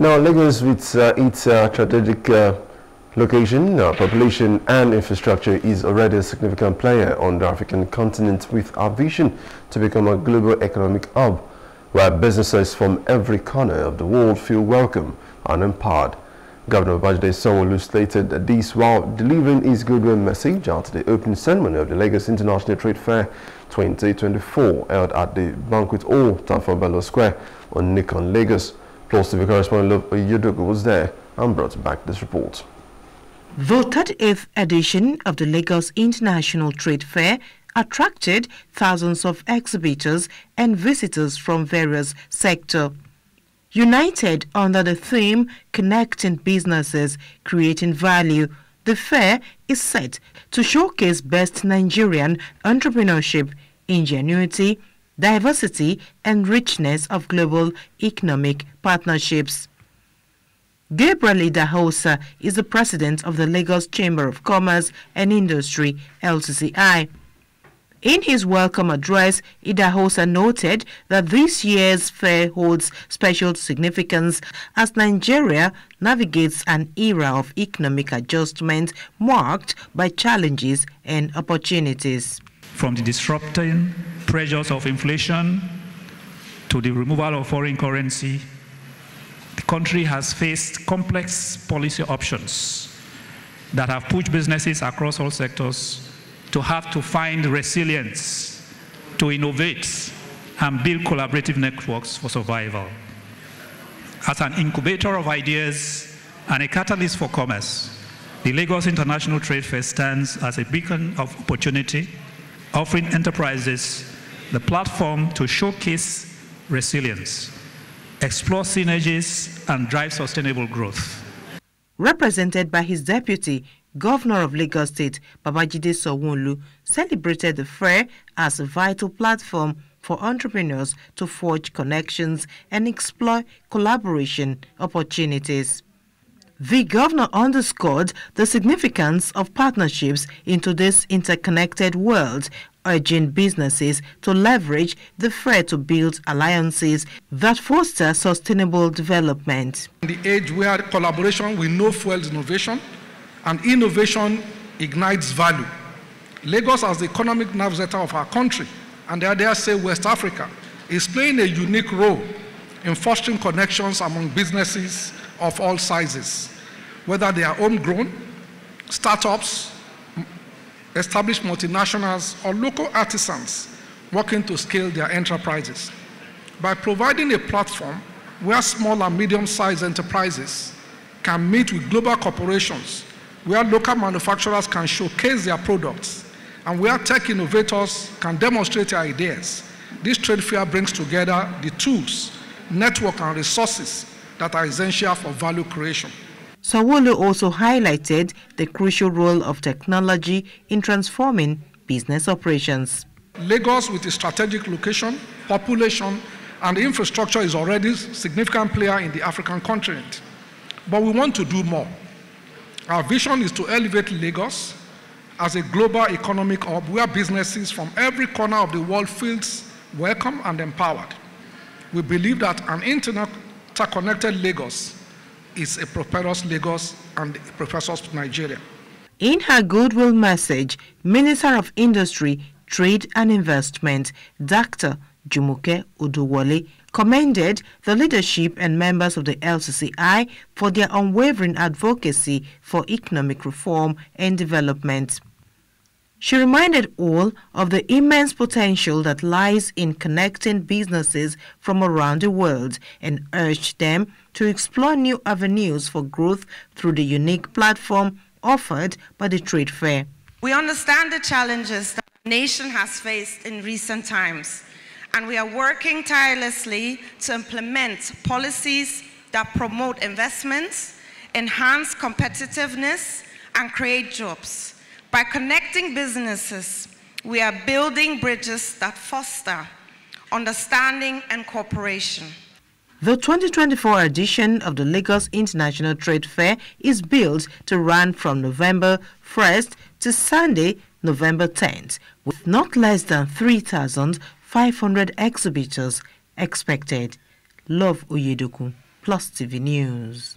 Now, Lagos, with uh, its uh, strategic uh, location, uh, population and infrastructure, is already a significant player on the African continent with our vision to become a global economic hub where businesses from every corner of the world feel welcome and empowered. Governor Babajide Sanwo-Olu stated this while delivering his goodwill message at the opening ceremony of the Lagos International Trade Fair 2024 held at the Banquet Hall, Tafa Square Onikan, Lagos. Plus, TV correspondent Oyedogo was there and brought back this report. The 38th edition of the Lagos International Trade Fair attracted thousands of exhibitors and visitors from various sectors. United under the theme Connecting Businesses, Creating Value, the fair is set to showcase best Nigerian entrepreneurship, ingenuity, diversity, and richness of global economic partnerships. Gabriel Idahosa is the president of the Lagos Chamber of Commerce and Industry, LCCI. In his welcome address, Idahosa noted that this year's fair holds special significance as Nigeria navigates an era of economic adjustment marked by challenges and opportunities. From the disrupting pressures of inflation to the removal of foreign currency, the country has faced complex policy options that have pushed businesses across all sectors to have to find resilience, to innovate, and build collaborative networks for survival. As an incubator of ideas and a catalyst for commerce, the Lagos International Trade Fair stands as a beacon of opportunity, offering enterprises the platform to showcase resilience, explore synergies, and drive sustainable growth. Represented by his deputy, Governor of Lagos State, Babajide Sanwo-Olu, celebrated the fair as a vital platform for entrepreneurs to forge connections and explore collaboration opportunities. The governor underscored the significance of partnerships into this interconnected world, urging businesses to leverage the fair to build alliances that foster sustainable development. In the age where collaboration will no fuels innovation, and innovation ignites value. Lagos, as the economic nerve center of our country, and I dare say West Africa, is playing a unique role in fostering connections among businesses of all sizes, whether they are homegrown, startups, established multinationals, or local artisans working to scale their enterprises. By providing a platform where small and medium sized enterprises can meet with global corporations where local manufacturers can showcase their products and where tech innovators can demonstrate their ideas. This trade fair brings together the tools, network, and resources that are essential for value creation. Sanwo-Olu also highlighted the crucial role of technology in transforming business operations. Lagos, with its strategic location, population, and infrastructure, is already a significant player in the African continent. But we want to do more. Our vision is to elevate Lagos as a global economic hub where businesses from every corner of the world feels welcome and empowered. We believe that an interconnected Lagos is a prosperous Lagos and a prosperous Nigeria. In her goodwill message, Minister of Industry, Trade and Investment, Dr. Jumoke Oduwole, commended the leadership and members of the LCCI for their unwavering advocacy for economic reform and development. She reminded all of the immense potential that lies in connecting businesses from around the world and urged them to explore new avenues for growth through the unique platform offered by the trade fair. We understand the challenges that the nation has faced in recent times and we are working tirelessly to implement policies that promote investments, enhance competitiveness, and create jobs. By connecting businesses, we are building bridges that foster understanding and cooperation. The 2024 edition of the Lagos International Trade Fair is built to run from November 1st to Sunday, November 10th, with not less than 3,500 exhibitors expected. Love Oyedoku. Plus TV News.